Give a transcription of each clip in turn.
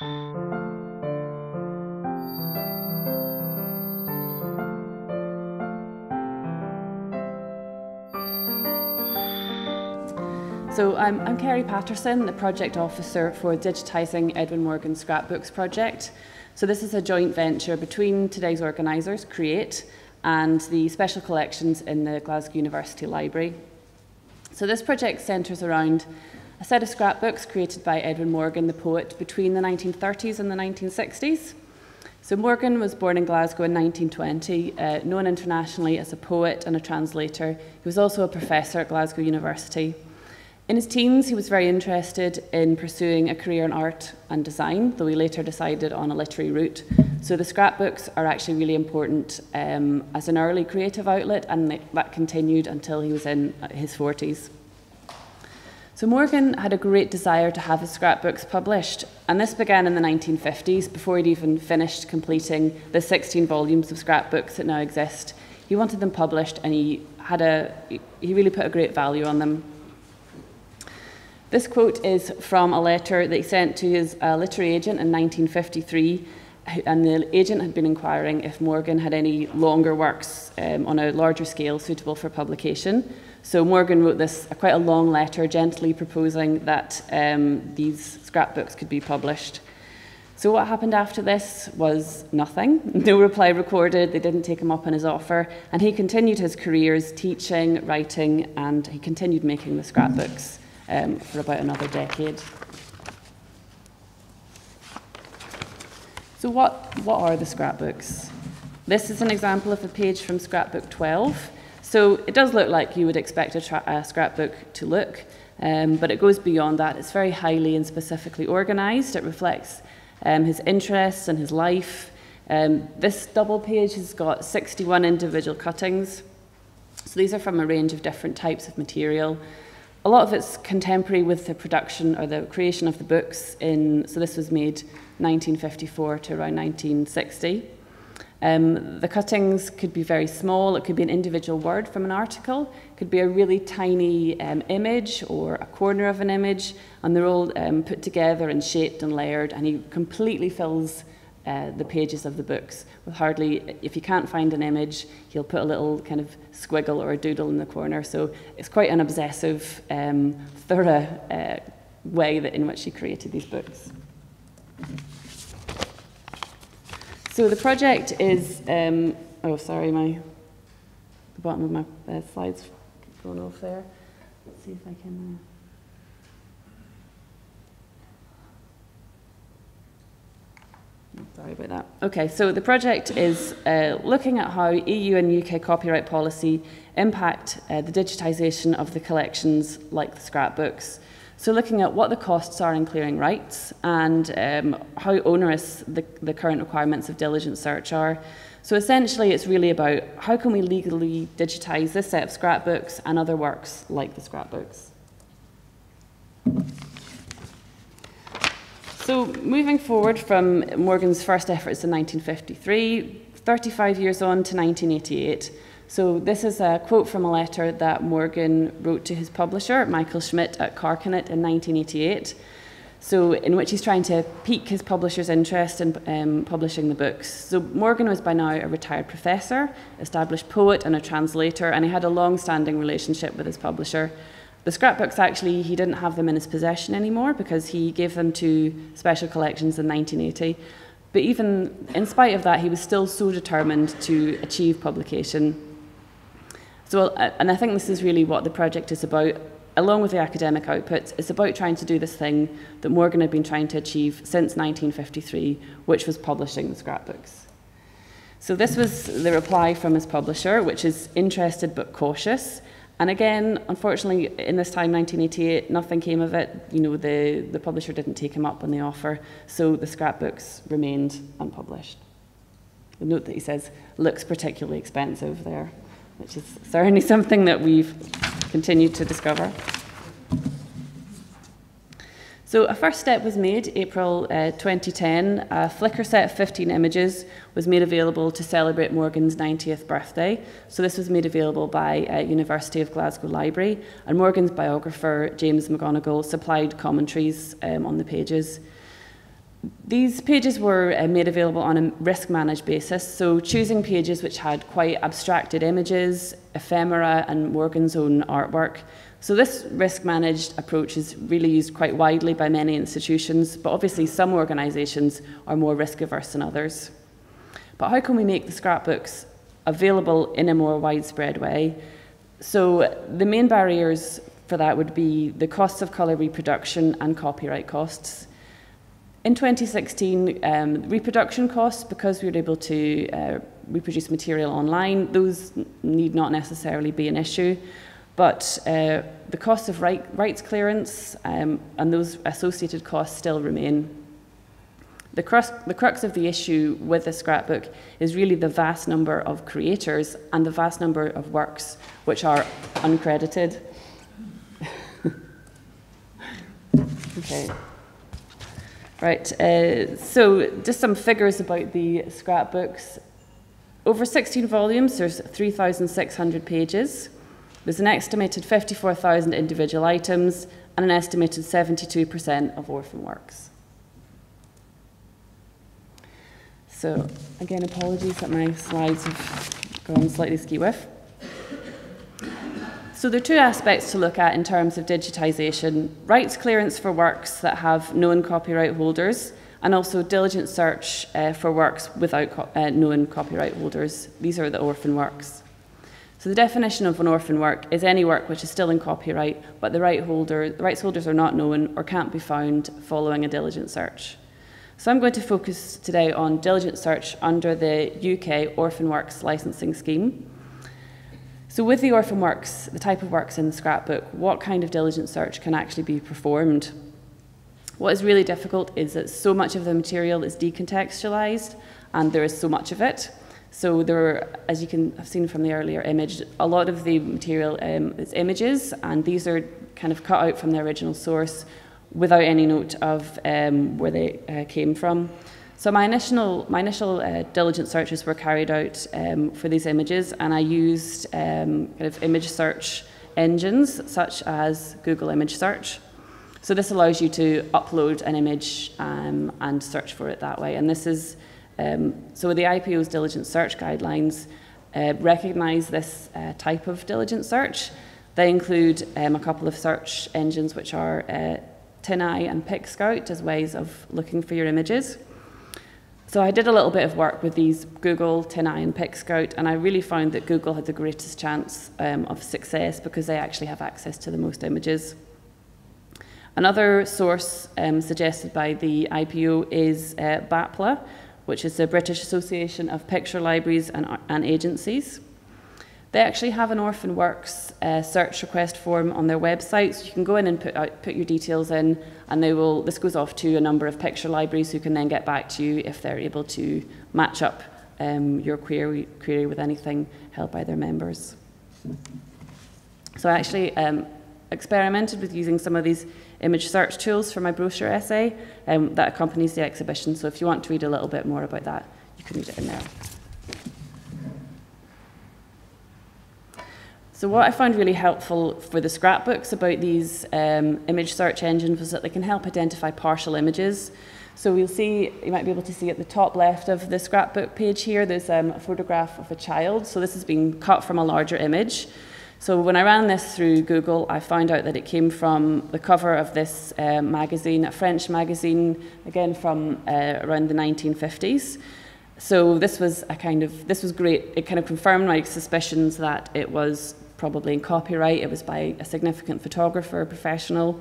So I'm, I'm Kerry Patterson, the Project Officer for Digitising Edwin Morgan Scrapbooks Project. So this is a joint venture between today's organisers, CREATe, and the special collections in the Glasgow University Library. So this project centres around a set of scrapbooks created by Edwin Morgan, the poet, between the 1930s and the 1960s. So Morgan was born in Glasgow in 1920, uh, known internationally as a poet and a translator. He was also a professor at Glasgow University. In his teens, he was very interested in pursuing a career in art and design, though he later decided on a literary route. So the scrapbooks are actually really important um, as an early creative outlet, and that continued until he was in his 40s. So Morgan had a great desire to have his scrapbooks published, and this began in the 1950s, before he'd even finished completing the 16 volumes of scrapbooks that now exist. He wanted them published, and he had a he really put a great value on them. This quote is from a letter that he sent to his uh, literary agent in 1953, and the agent had been inquiring if Morgan had any longer works um, on a larger scale suitable for publication. So Morgan wrote this uh, quite a long letter, gently proposing that um, these scrapbooks could be published. So what happened after this was nothing. No reply recorded. They didn't take him up on his offer, and he continued his careers teaching, writing, and he continued making the scrapbooks um, for about another decade. So what, what are the scrapbooks? This is an example of a page from scrapbook 12. So it does look like you would expect a, a scrapbook to look, um, but it goes beyond that. It's very highly and specifically organised. It reflects um, his interests and his life. Um, this double page has got 61 individual cuttings. So these are from a range of different types of material a lot of it's contemporary with the production or the creation of the books in so this was made 1954 to around 1960 um, the cuttings could be very small it could be an individual word from an article it could be a really tiny um, image or a corner of an image and they're all um, put together and shaped and layered and he completely fills uh, the pages of the books with hardly, if you can't find an image, he'll put a little kind of squiggle or a doodle in the corner. So it's quite an obsessive, um, thorough uh, way that in which he created these books. So the project is, um, oh sorry, my the bottom of my uh, slides going off there. Let's see if I can. Uh, Sorry about that. Okay, so the project is uh, looking at how EU and UK copyright policy impact uh, the digitisation of the collections like the scrapbooks. So looking at what the costs are in clearing rights and um, how onerous the, the current requirements of diligent search are. So essentially it's really about how can we legally digitise this set of scrapbooks and other works like the scrapbooks. So moving forward from Morgan's first efforts in 1953, 35 years on to 1988. So this is a quote from a letter that Morgan wrote to his publisher, Michael Schmidt at Carcanet in 1988. So in which he's trying to pique his publisher's interest in um, publishing the books. So Morgan was by now a retired professor, established poet and a translator, and he had a long-standing relationship with his publisher. The scrapbooks actually, he didn't have them in his possession anymore because he gave them to special collections in 1980. But even in spite of that, he was still so determined to achieve publication. So, and I think this is really what the project is about, along with the academic outputs. It's about trying to do this thing that Morgan had been trying to achieve since 1953, which was publishing the scrapbooks. So this was the reply from his publisher, which is interested but cautious. And again, unfortunately, in this time, 1988, nothing came of it. You know, the, the publisher didn't take him up on the offer, so the scrapbooks remained unpublished. The note that he says looks particularly expensive there, which is certainly something that we've continued to discover. So a first step was made April uh, 2010. A Flickr set of 15 images was made available to celebrate Morgan's 90th birthday. So this was made available by uh, University of Glasgow Library, and Morgan's biographer James McGonigal supplied commentaries um, on the pages. These pages were uh, made available on a risk managed basis, so choosing pages which had quite abstracted images, ephemera, and Morgan's own artwork. So, this risk managed approach is really used quite widely by many institutions, but obviously, some organisations are more risk averse than others. But how can we make the scrapbooks available in a more widespread way? So, the main barriers for that would be the costs of colour reproduction and copyright costs. In 2016, um, reproduction costs, because we were able to uh, reproduce material online, those need not necessarily be an issue. But uh, the cost of right, rights clearance um, and those associated costs still remain. The crux, the crux of the issue with the scrapbook is really the vast number of creators and the vast number of works which are uncredited. okay. Right, uh, so just some figures about the scrapbooks. Over 16 volumes, there's 3,600 pages. There's an estimated 54,000 individual items and an estimated 72% of orphan works. So, again, apologies that my slides have gone slightly ski with. So there are two aspects to look at in terms of digitisation. Rights clearance for works that have known copyright holders and also diligent search uh, for works without co uh, known copyright holders. These are the orphan works. So the definition of an orphan work is any work which is still in copyright, but the, right holder, the rights holders are not known or can't be found following a diligent search. So I'm going to focus today on diligent search under the UK Orphan Works licensing scheme. So with the orphan works, the type of works in the scrapbook, what kind of diligent search can actually be performed? What is really difficult is that so much of the material is decontextualized and there is so much of it. So there, are, as you can have seen from the earlier image, a lot of the material um, is images, and these are kind of cut out from the original source without any note of um, where they uh, came from. So my initial, my initial uh, diligent searches were carried out um, for these images, and I used um, kind of image search engines such as Google Image Search. So this allows you to upload an image um, and search for it that way. And this is um, so the IPO's diligent search guidelines uh, recognise this uh, type of diligent search. They include um, a couple of search engines which are uh, TinEye and PicScout as ways of looking for your images. So I did a little bit of work with these Google, TinEye and PicScout, and I really found that Google had the greatest chance um, of success because they actually have access to the most images. Another source um, suggested by the IPO is uh, BAPLA, which is the British Association of Picture Libraries and, and Agencies. They actually have an Orphan Works uh, search request form on their website, so you can go in and put, out, put your details in, and they will. This goes off to a number of picture libraries who can then get back to you if they're able to match up um, your query, query with anything held by their members. So I actually um, experimented with using some of these image search tools for my brochure essay um, that accompanies the exhibition. So if you want to read a little bit more about that, you can read it in there. So what I found really helpful for the scrapbooks about these um, image search engines was that they can help identify partial images. So we'll see, you might be able to see at the top left of the scrapbook page here, there's um, a photograph of a child. So this has been cut from a larger image. So when I ran this through Google, I found out that it came from the cover of this uh, magazine, a French magazine, again from uh, around the 1950s. So this was a kind of, this was great. It kind of confirmed my suspicions that it was probably in copyright. It was by a significant photographer, professional.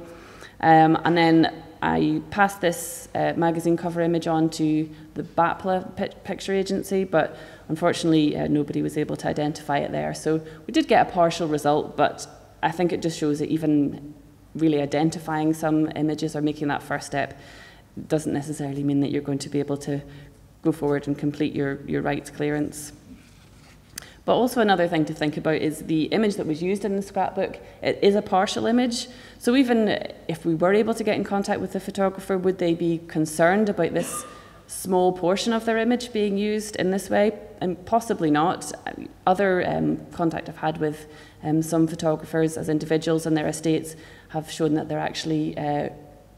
Um, and then I passed this uh, magazine cover image on to the BAPLA picture agency, but unfortunately uh, nobody was able to identify it there. So we did get a partial result, but I think it just shows that even really identifying some images or making that first step doesn't necessarily mean that you're going to be able to go forward and complete your, your rights clearance. But also another thing to think about is the image that was used in the scrapbook. It is a partial image. So even if we were able to get in contact with the photographer, would they be concerned about this small portion of their image being used in this way? And possibly not. Other um, contact I've had with um, some photographers as individuals and their estates have shown that they're actually uh,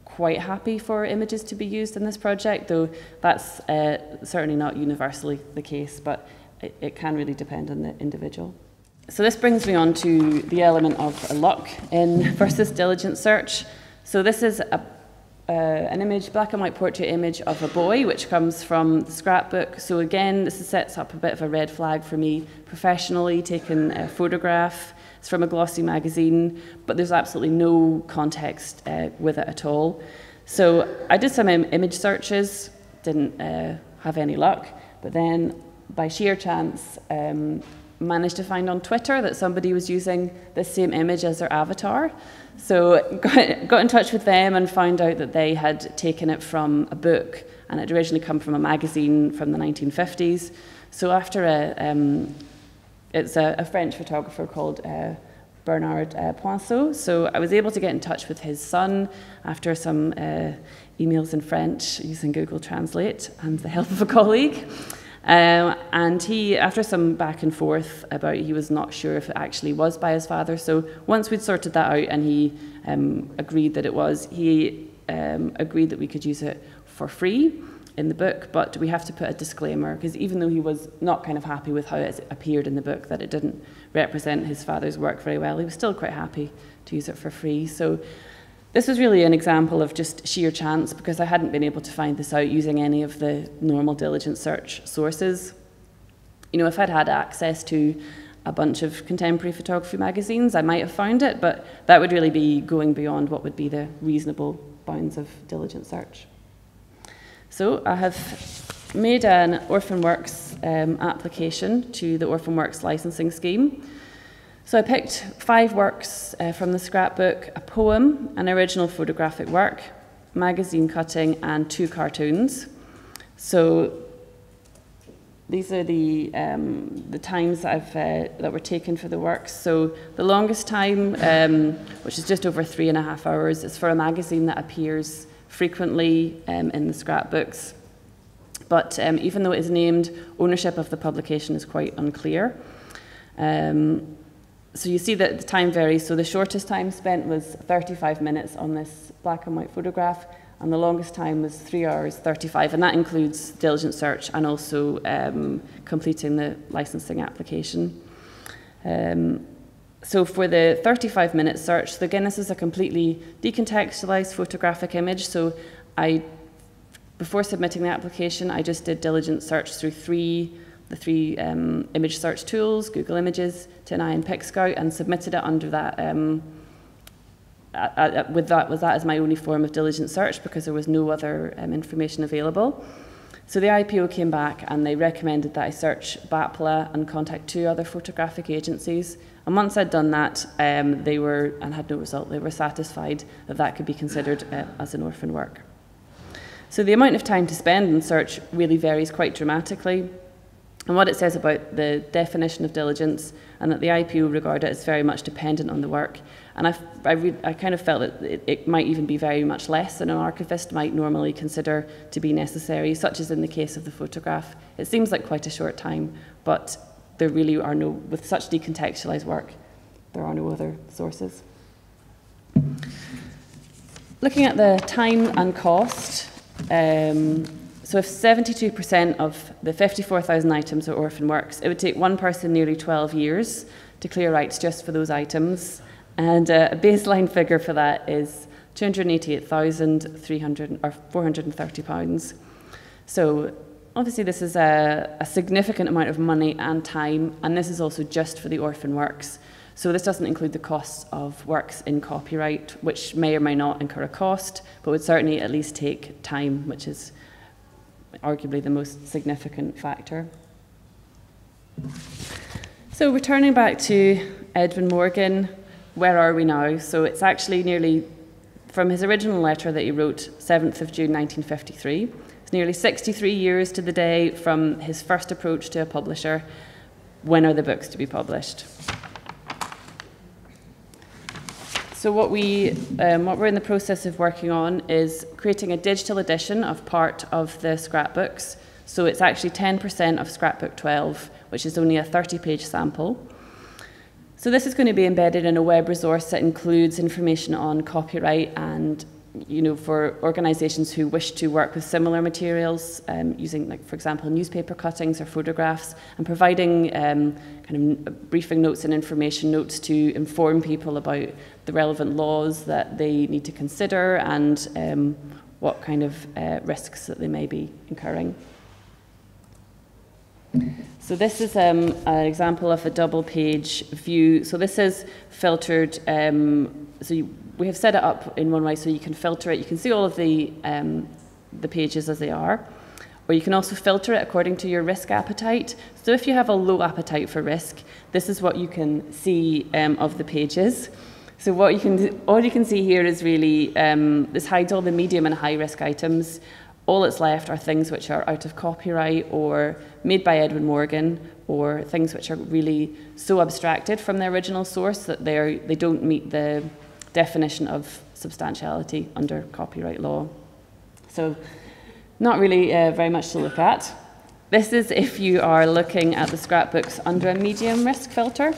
quite happy for images to be used in this project, though that's uh, certainly not universally the case, but it, it, can really depend on the individual. So this brings me on to the element of luck in versus diligent search. So this is a uh, an image, black and white portrait image of a boy, which comes from the scrapbook. So again, this sets up a bit of a red flag for me professionally, taken a photograph. It's from a glossy magazine, but there's absolutely no context uh, with it at all. So I did some Im image searches, didn't uh, have any luck, but then by sheer chance, um, managed to find on Twitter that somebody was using the same image as their avatar. So got, got in touch with them and found out that they had taken it from a book and it originally come from a magazine from the 1950s. So after a, um, it's a, a, French photographer called uh, Bernard uh, Poinceau. So I was able to get in touch with his son after some uh, emails in French using Google Translate and the help of a colleague. Um, and he, after some back and forth about, he was not sure if it actually was by his father. So once we'd sorted that out and he um, agreed that it was, he um, agreed that we could use it for free in the book, but we have to put a disclaimer because even though he was not kind of happy with how it appeared in the book, that it didn't represent his father's work very well, he was still quite happy to use it for free. So this was really an example of just sheer chance because I hadn't been able to find this out using any of the normal diligent search sources. You know, if I'd had access to a bunch of contemporary photography magazines, I might have found it, but that would really be going beyond what would be the reasonable bounds of diligent search. So I have made an Orphan Works um, application to the Orphan Works licensing scheme. So I picked five works uh, from the scrapbook, a poem, an original photographic work, magazine cutting, and two cartoons. So these are the, um, the times that, I've, uh, that were taken for the works. So the longest time, um, which is just over three and a half hours, is for a magazine that appears frequently um, in the scrapbooks. But um, even though it is named, ownership of the publication is quite unclear. Um, so you see that the time varies. So the shortest time spent was 35 minutes on this black and white photograph, and the longest time was 3 hours 35, and that includes diligent search and also um, completing the licensing application. Um, so for the 35 minute search, so again, this is a completely decontextualized photographic image. So I, before submitting the application, I just did diligent search through three the three um, image search tools, Google Images, TinEye and PicScout, and submitted it under that, um, with that, was that as my only form of diligent search because there was no other um, information available. So the IPO came back and they recommended that I search BAPLA and contact two other photographic agencies. And once I'd done that, um, they were, and had no result, they were satisfied that that could be considered uh, as an orphan work. So the amount of time to spend in search really varies quite dramatically and what it says about the definition of diligence and that the IPO regard it as very much dependent on the work. And I, I, I kind of felt that it, it, might even be very much less than an archivist might normally consider to be necessary, such as in the case of the photograph. It seems like quite a short time, but there really are no, with such decontextualized work, there are no other sources. Looking at the time and cost, um, so if 72% of the 54,000 items are orphan works, it would take one person nearly 12 years to clear rights just for those items. And uh, a baseline figure for that is 288,300 or 430 pounds. So obviously this is a, a significant amount of money and time, and this is also just for the orphan works. So this doesn't include the costs of works in copyright, which may or may not incur a cost, but would certainly at least take time, which is arguably the most significant factor. So returning back to Edwin Morgan, where are we now? So it's actually nearly from his original letter that he wrote 7th of June 1953. It's nearly 63 years to the day from his first approach to a publisher. When are the books to be published? So what we, um, what we're in the process of working on is creating a digital edition of part of the scrapbooks. So it's actually 10% of scrapbook 12, which is only a 30-page sample. So this is going to be embedded in a web resource that includes information on copyright and you know, for organisations who wish to work with similar materials, um, using, like, for example, newspaper cuttings or photographs, and providing um, kind of briefing notes and information notes to inform people about the relevant laws that they need to consider and um, what kind of uh, risks that they may be incurring. So this is um, an example of a double page view. So this is filtered, um, so you, we have set it up in one way so you can filter it. You can see all of the, um, the pages as they are. Or you can also filter it according to your risk appetite. So if you have a low appetite for risk, this is what you can see um, of the pages. So what you can, all you can see here is really, um, this hides all the medium and high risk items. All that's left are things which are out of copyright or made by Edwin Morgan or things which are really so abstracted from their original source that they don't meet the definition of substantiality under copyright law. So not really uh, very much to look at. This is if you are looking at the scrapbooks under a medium risk filter.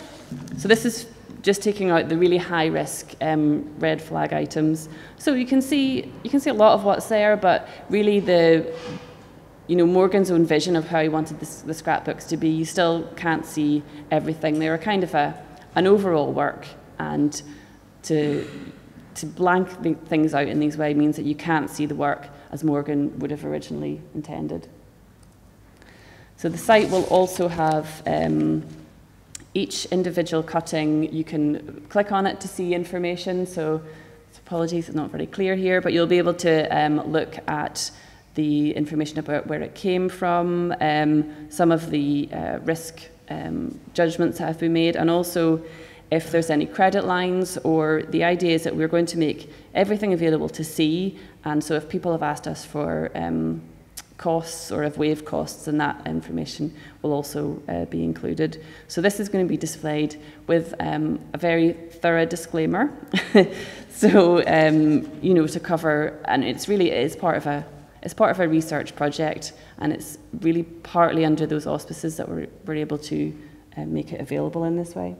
So this is just taking out the really high risk um, red flag items. So you can see you can see a lot of what's there, but really the you know Morgan's own vision of how he wanted this, the scrapbooks to be, you still can't see everything. They are kind of a an overall work, and to to blank things out in these way means that you can't see the work as Morgan would have originally intended. So the site will also have um, each individual cutting, you can click on it to see information. So apologies, it's not very clear here, but you'll be able to um, look at the information about where it came from, um, some of the uh, risk um, judgments that have been made, and also if there's any credit lines or the idea is that we're going to make everything available to see. And so if people have asked us for um, costs or if waived costs, and that information will also uh, be included. So this is going to be displayed with um, a very thorough disclaimer. so um, you know to cover, and it's really it is part of a it's part of a research project, and it's really partly under those auspices that we're, we're able to uh, make it available in this way.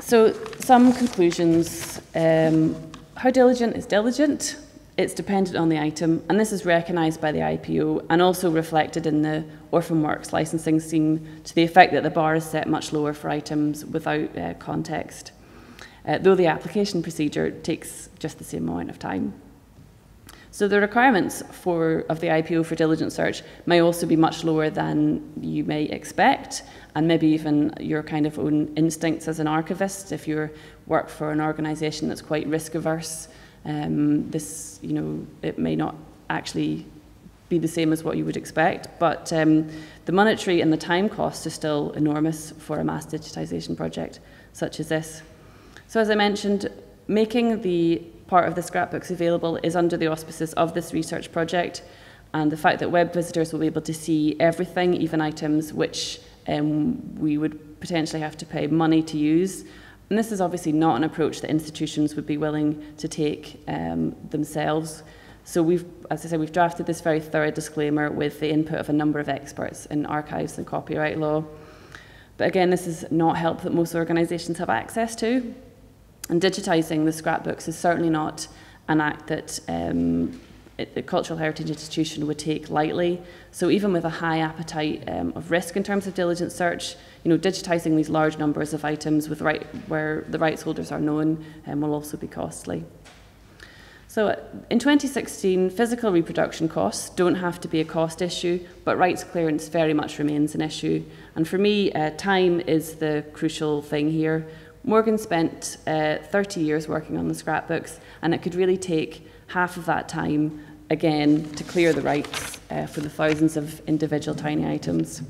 So some conclusions. Um, how diligent is diligent? it's dependent on the item, and this is recognised by the IPO and also reflected in the orphan works licensing scheme to the effect that the bar is set much lower for items without uh, context, uh, though the application procedure takes just the same amount of time. So the requirements for, of the IPO for diligent search may also be much lower than you may expect, and maybe even your kind of own instincts as an archivist if you work for an organisation that's quite risk averse um, this, you know, it may not actually be the same as what you would expect, but um, the monetary and the time costs are still enormous for a mass digitisation project such as this. So as I mentioned, making the part of the scrapbooks available is under the auspices of this research project, and the fact that web visitors will be able to see everything, even items which um, we would potentially have to pay money to use, and this is obviously not an approach that institutions would be willing to take um, themselves. So we've, as I said, we've drafted this very thorough disclaimer with the input of a number of experts in archives and copyright law. But again, this is not help that most organisations have access to. And digitising the scrapbooks is certainly not an act that um, a cultural heritage institution would take lightly. So even with a high appetite um, of risk in terms of diligent search, you know, digitising these large numbers of items with right, where the rights holders are known um, will also be costly. So uh, in 2016, physical reproduction costs don't have to be a cost issue, but rights clearance very much remains an issue. And for me, uh, time is the crucial thing here. Morgan spent uh, 30 years working on the scrapbooks, and it could really take half of that time again to clear the rights uh, for the thousands of individual tiny items.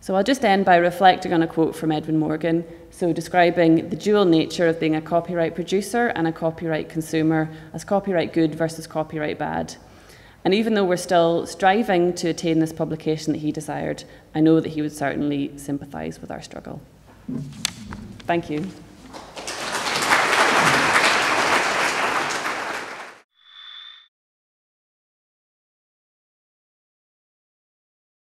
So I'll just end by reflecting on a quote from Edwin Morgan, so describing the dual nature of being a copyright producer and a copyright consumer as copyright good versus copyright bad. And even though we're still striving to attain this publication that he desired, I know that he would certainly sympathise with our struggle. Thank you.